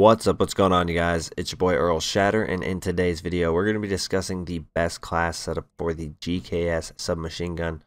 What's up, what's going on you guys? It's your boy Errl Shatter and in today's video we're going to be discussing the best class setup for the GKS submachine gun.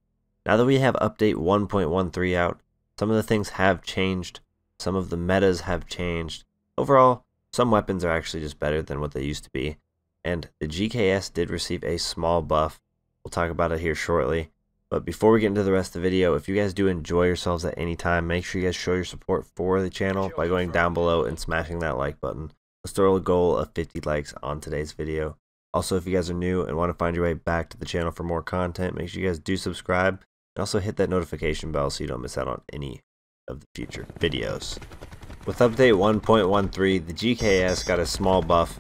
Now that we have update 1.13 out, some of the things have changed, some of the metas have changed. Overall, some weapons are actually just better than what they used to be, and the GKS did receive a small buff. We'll talk about it here shortly. But before we get into the rest of the video, if you guys do enjoy yourselves at any time, make sure you guys show your support for the channel by going down below and smashing that like button. Let's throw a goal of 50 likes on today's video. Also, if you guys are new and want to find your way back to the channel for more content, make sure you guys do subscribe and also hit that notification bell so you don't miss out on any of the future videos. With update 1.13, the GKS got a small buff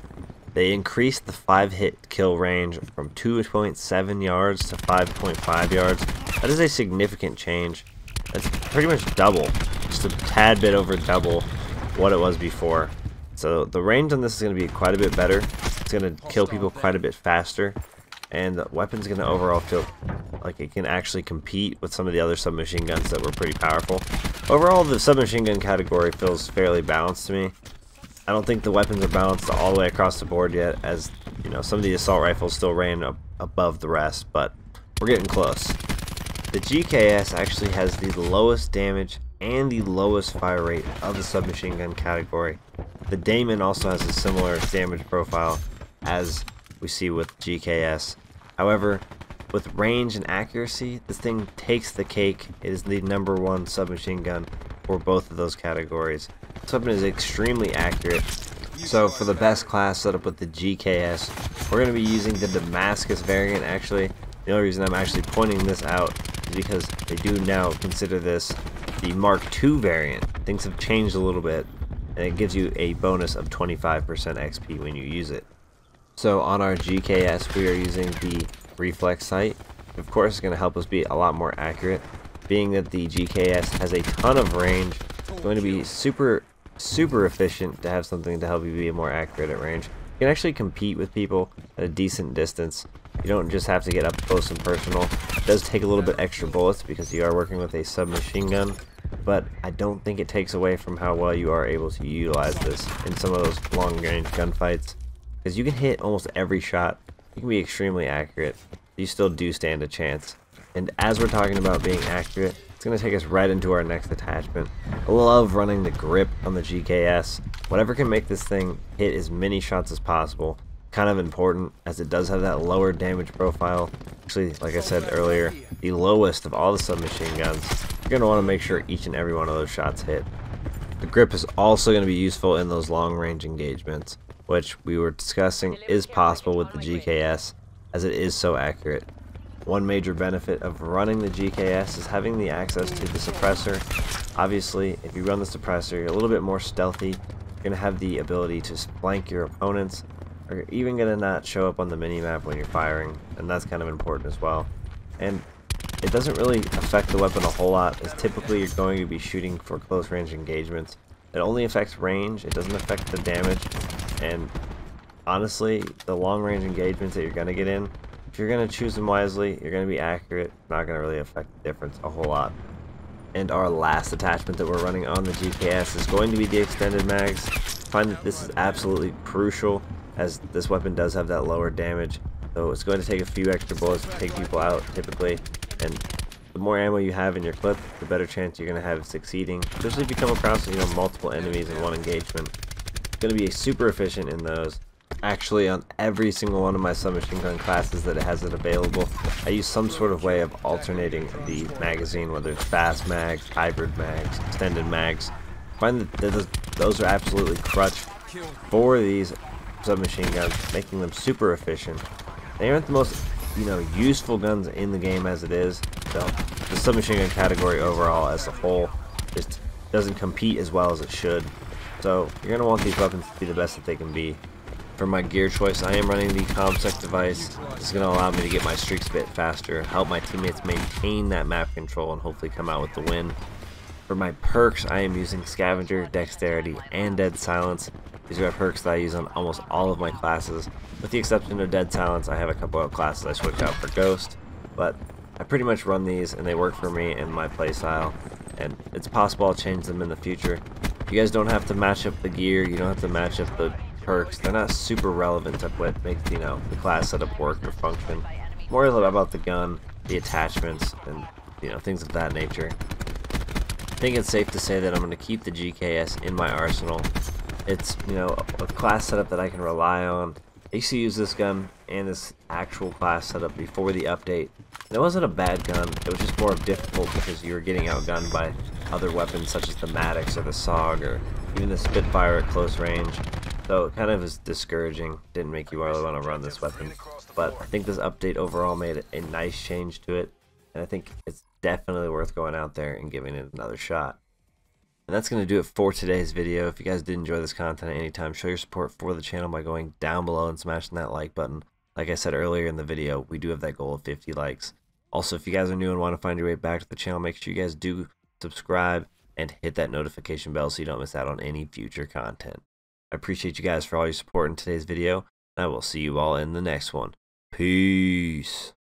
they increased the 5 hit kill range from 2.7 yards to 5.5 yards. That is a significant change. That's pretty much double, just a tad bit over double what it was before. So the range on this is going to be quite a bit better. It's going to kill people quite a bit faster. And the weapon's going to overall feel like it can actually compete with some of the other submachine guns that were pretty powerful. Overall, the submachine gun category feels fairly balanced to me. I don't think the weapons are balanced all the way across the board yet, as you know some of the assault rifles still up above the rest, but we're getting close. The GKS actually has the lowest damage and the lowest fire rate of the submachine gun category. The Daemon also has a similar damage profile as we see with GKS. However, with range and accuracy, this thing takes the cake. It is the number one submachine gun for both of those categories. This weapon is extremely accurate. So for the best class setup with the GKS, we're going to be using the Damascus variant actually. The only reason I'm actually pointing this out is because they do now consider this the Mark II variant. Things have changed a little bit and it gives you a bonus of 25% XP when you use it. So on our GKS we are using the reflex sight. Of course it's going to help us be a lot more accurate being that the GKS has a ton of range. It's going to be super super efficient to have something to help you be more accurate at range. You can actually compete with people at a decent distance. You don't just have to get up close and personal. It does take a little bit extra bullets because you are working with a submachine gun, but I don't think it takes away from how well you are able to utilize this in some of those long-range gunfights. Because you can hit almost every shot. You can be extremely accurate. You still do stand a chance. And as we're talking about being accurate, it's going to take us right into our next attachment. I love running the grip on the GKS. Whatever can make this thing hit as many shots as possible. Kind of important as it does have that lower damage profile. Actually, like I said earlier, the lowest of all the submachine guns. You're going to want to make sure each and every one of those shots hit. The grip is also going to be useful in those long range engagements, which we were discussing is possible with the GKS as it is so accurate. One major benefit of running the GKS is having the access to the suppressor. Obviously, if you run the suppressor, you're a little bit more stealthy. You're going to have the ability to flank your opponents, or you're even going to not show up on the minimap when you're firing, and that's kind of important as well. And it doesn't really affect the weapon a whole lot, as typically you're going to be shooting for close range engagements. It only affects range, it doesn't affect the damage, and honestly, the long range engagements that you're going to get in, if you're going to choose them wisely, you're going to be accurate, not going to really affect the difference a whole lot. And our last attachment that we're running on the GKS is going to be the extended mags. I find that this is absolutely crucial as this weapon does have that lower damage. So it's going to take a few extra bullets to take people out typically. And the more ammo you have in your clip, the better chance you're going to have of succeeding. Especially if you come across you know, multiple enemies in one engagement. It's going to be super efficient in those actually on every single one of my submachine gun classes that it has it available. I use some sort of way of alternating the magazine, whether it's fast mags, hybrid mags, extended mags. I find that those are absolutely crutch for these submachine guns, making them super efficient. They aren't the most, you know, useful guns in the game as it is. So the submachine gun category overall as a whole just doesn't compete as well as it should. So you're going to want these weapons to be the best that they can be. For my gear choice, I am running the ComSec device. This is going to allow me to get my streaks a bit faster, help my teammates maintain that map control, and hopefully come out with the win. For my perks, I am using Scavenger, Dexterity, and Dead Silence. These are perks that I use on almost all of my classes. With the exception of Dead Silence, I have a couple of classes I switch out for Ghost. But I pretty much run these, and they work for me and my playstyle. And it's possible I'll change them in the future You guys don't have to match up the gear, you don't have to match up the perks. They're not super relevant to what makes, you know, the class setup work or function. More about the gun, the attachments, and, you know, things of that nature. I think it's safe to say that I'm going to keep the GKS in my arsenal. It's, you know, a class setup that I can rely on. I used to use this gun and this actual class setup before the update. It wasn't a bad gun, it was just more difficult because you were getting outgunned by other weapons such as the Maddox or the Saug or even the Spitfire at close range. So it kind of is discouraging, didn't make you really want to run this weapon. But I think this update overall made a nice change to it, and I think it's definitely worth going out there and giving it another shot. And that's going to do it for today's video. If you guys did enjoy this content at any time, show your support for the channel by going down below and smashing that like button. Like I said earlier in the video, we do have that goal of 50 likes. Also, if you guys are new and want to find your way back to the channel, make sure you guys do subscribe and hit that notification bell so you don't miss out on any future content. I appreciate you guys for all your support in today's video. I will see you all in the next one. Peace.